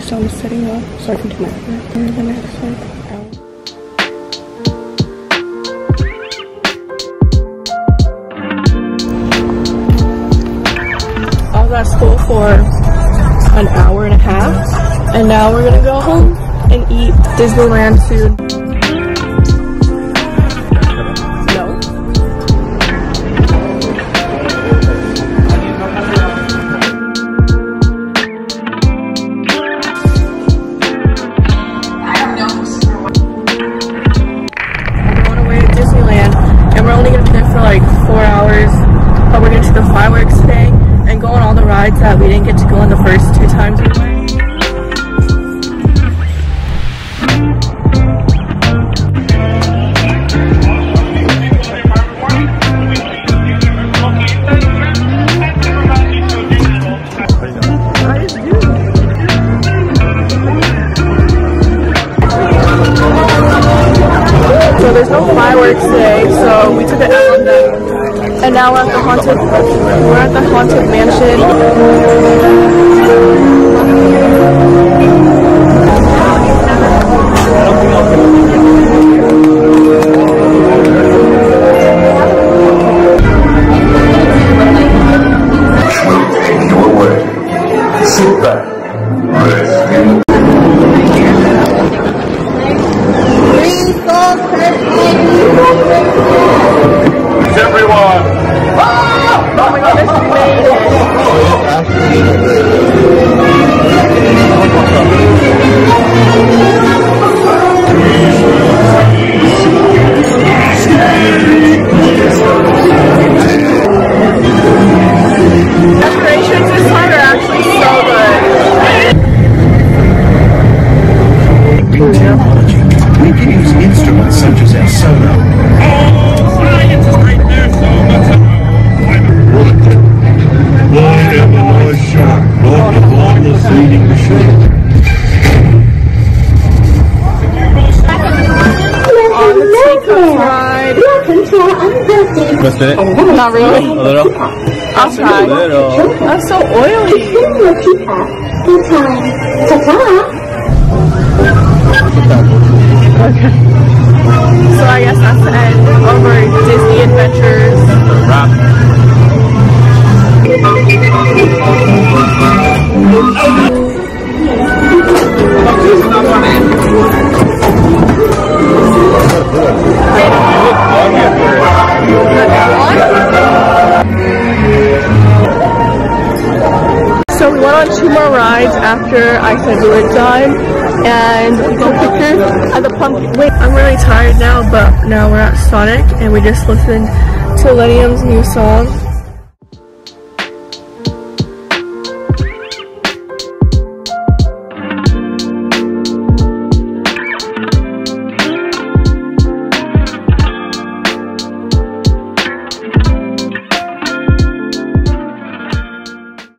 so I'm setting up so I can do my work for the next like hour. I was at school for an hour and a half, and now we're gonna go home and eat Disneyland food. We're only gonna be there for like four hours. But we're gonna see the fireworks today and go on all the rides that we didn't get to go on the first two times we went. There's no fireworks today, so we took an L on them. And now we're at the haunted we're at the haunted mansion. New technology, we can use instruments such as our sonar. I am an usher, Lord of Lawless leading the show. On the teacup ride. Missed it? Not really. A little? I'll try. A little. That's so oily. So I guess that's the end of our Disney adventures. So we went on two more rides after I said we were done, and took pictures at the pumpkin. Wait, I'm really tired now, but now we're at Sonic, and we just listened to Millennium's new song.